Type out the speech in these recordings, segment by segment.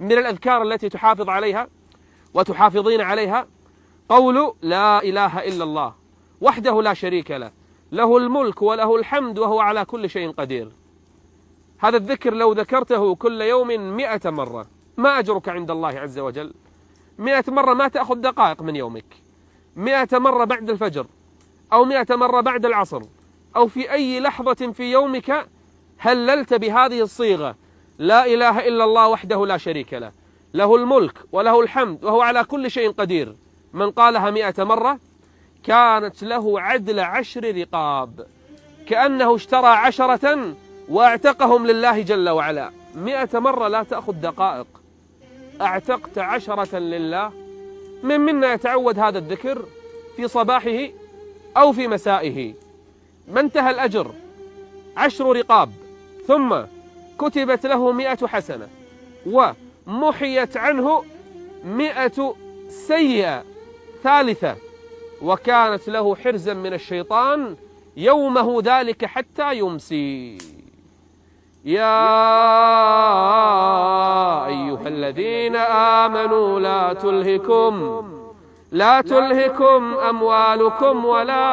من الأذكار التي تحافظ عليها وتحافظين عليها قول لا إله إلا الله وحده لا شريك له له الملك وله الحمد وهو على كل شيء قدير. هذا الذكر لو ذكرته كل يوم مئة مرة ما أجرك عند الله عز وجل. مئة مرة ما تأخذ دقائق من يومك. مئة مرة بعد الفجر أو مئة مرة بعد العصر أو في أي لحظة في يومك هللت بهذه الصيغة. لا إله إلا الله وحده لا شريك له. له الملك وله الحمد وهو على كل شيء قدير. من قالها مئة مرة كانت له عدل عشر رقاب. كأنه اشترى عشرة واعتقهم لله جل وعلا. مئة مرة لا تأخذ دقائق. أعتقت عشرة لله. من منا يتعود هذا الذكر في صباحه أو في مسائه؟ ما انتهى الأجر؟ عشر رقاب. ثم كتبت له مئة حسنة ومحيت عنه مئة سيئة ثالثة وكانت له حرزا من الشيطان يومه ذلك حتى يمسي. يا أيها الذين آمنوا لا تلهكم لا تلهكم أموالكم ولا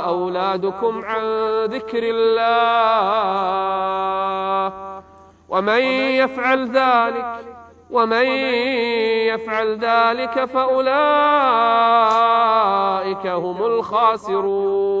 أولادكم عن ذكر الله. ومن يفعل ذلك ومن يفعل ذلك فأولئك هم الخاسرون.